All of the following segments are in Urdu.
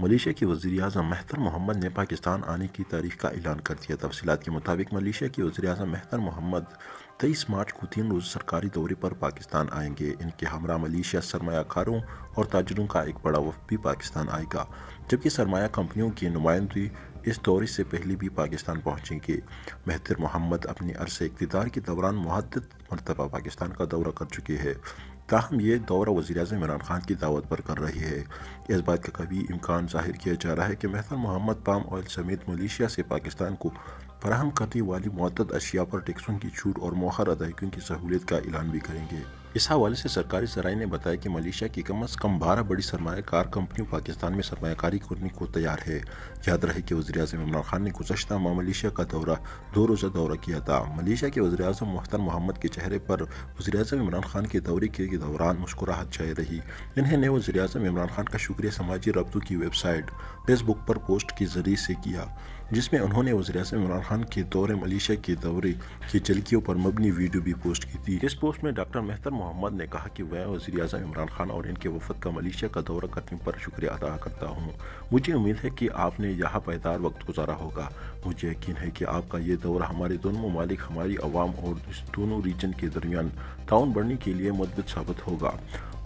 ملیشیا کے وزیر اعظم مہتر محمد نے پاکستان آنے کی تاریخ کا اعلان کر دیا۔ تفصیلات کے مطابق، ملیشیا کے وزیر اعظم مہتر محمد تیئیس مارچ کو تین روز سرکاری دورے پر پاکستان آئیں گے۔ ان کے ہمراہ ملیشیا سرمایہ کاروں اور تاجروں کا ایک بڑا وفد بھی پاکستان آئے گا، جبکہ سرمایہ کمپنیوں کی نمائندگی اس دورے سے پہلے بھی پاکستان پہنچیں گے۔ مہتر محمد اپنے عرصے اقتدار کے دوران محدد مرتبہ پاکستان کا دورہ کر چکے ہیں۔ تاہم یہ دورہ وزیر اعظم عمران خان کی دعوت پر کر رہی ہے۔ اس بات کا کبھی امکان ظاہر کیا جا رہا ہے کہ محتر محمد پام آئل سمیت ملیشیا سے پاکستان کو فراہم کرنے والی معدد اشیاء پر ٹیکسوں کی چھوٹ اور موخر ادائیگیوں کی سہولت کا اعلان بھی کریں گے۔ اس حوالے سے سرکاری ذرائع نے بتایا کہ ملیشیا کی کم از کم بارہ بڑی سرمایہ کار کمپنیوں پاکستان میں سرمایہ کاری کرنے کو تیار ہے۔ یاد رہے کہ وزیر اعظم عمران خان نے گزشتہ ماہ ملیشیا کا دورہ دو روزہ دورہ کیا تھا۔ ملیشیا کے وزیر اعظم محتر محمد کے چہرے پر وزیر اعظم عمران خان کے دورے کے دوران مسکراہٹ چھائی رہی۔ انہیں نے وزیر اعظم عمران خان کا شکریہ سماجی رابطوں کی ویب سائٹ فیس بک پر پوسٹ کے ذریعے سے کیا۔ جس میں انہوں نے وزیر اعظم عمران خان کے دور ملیشیا کے دورے کی جھلکیوں پر مبنی ویڈیو بھی پوسٹ کی تھی۔ اس پوسٹ میں ڈاکٹر مہتر محمد نے کہا کہ میں وزیر اعظم عمران خان اور ان کے وفد کا ملیشیا کا دورہ کرنے پر شکریہ ادا کرتا ہوں۔ مجھے امید ہے کہ آپ نے یہاں پائیدار وقت گزارا ہوگا۔ مجھے یقین ہے کہ آپ کا یہ دورہ ہمارے دونوں ممالک، ہماری عوام اور اس دونوں ریجن کے درمیان تعاون بڑھنے کے لیے مثبت ثابت ہوگا۔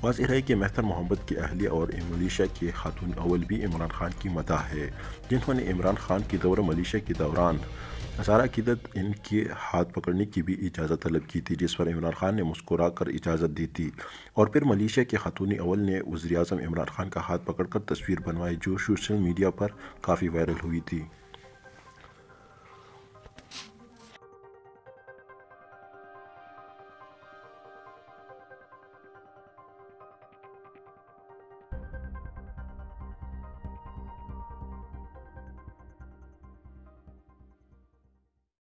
واضح ہے کہ مہتر محمد کی اہلیہ اور ملیشیا کے خاتون اول بھی عمران خان کی مداح ہے، جنہوں نے عمران خان کی دور ملیشیا کے دوران اظہار عقیدت ان کے ہاتھ پکڑنے کی بھی اجازت طلب کی تھی، جس پر عمران خان نے مسکرا کر اجازت دی تھی۔ اور پھر ملیشیا کے خاتون اول نے وزیر اعظم عمران خان کا ہاتھ پکڑ کر تصویر بنوائی، جو سوشل میڈیا پر کافی وائرل ہوئی تھی۔